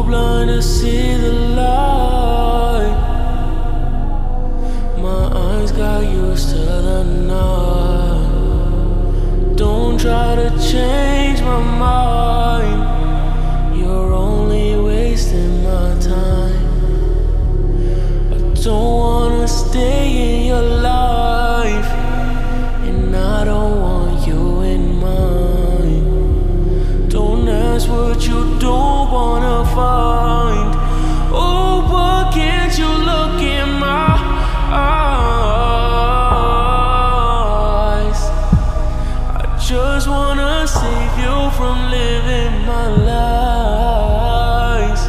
too blind to see the light. My eyes got used to the night. Don't try to change my mind. You're only save you from living my lies.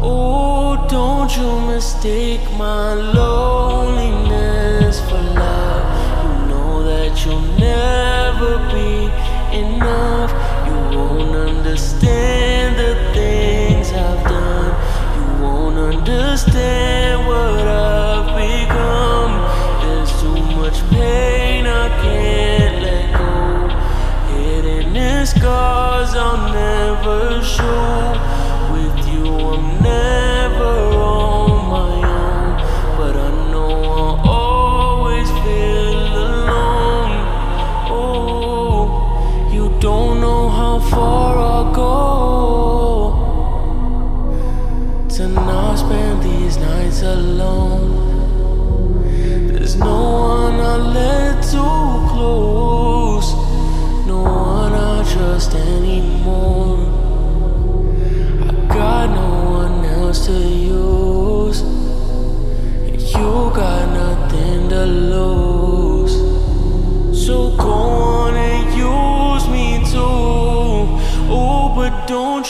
Oh, don't you mistake my love. on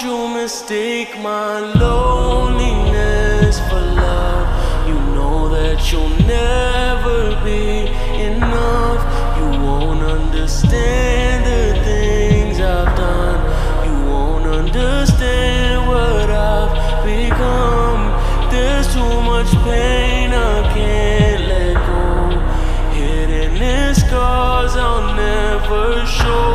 Don't you mistake my loneliness for love. You know that you'll never be enough. You won't understand the things I've done. You won't understand what I've become. There's too much pain I can't let go. Hidden in scars I'll never show.